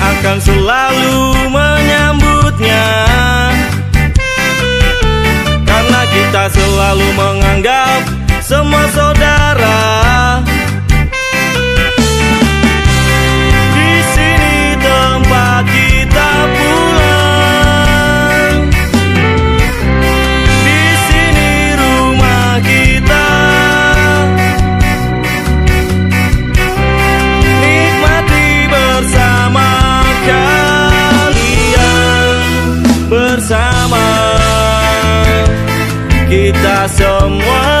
akan selalu kita semua